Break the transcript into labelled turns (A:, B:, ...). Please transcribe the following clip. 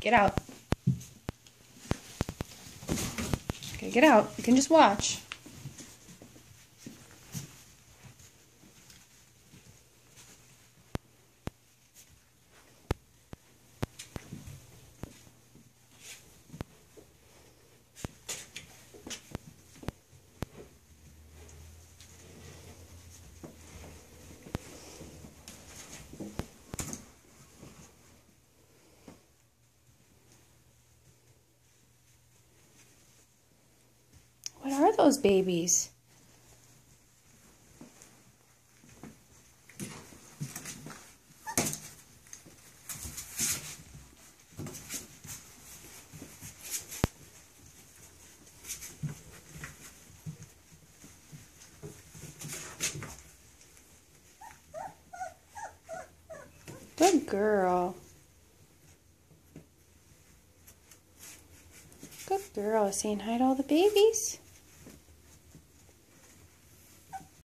A: Get out. Okay, get out. You can just watch. Are those babies? Good girl. Good girl. Saying hi to all the babies.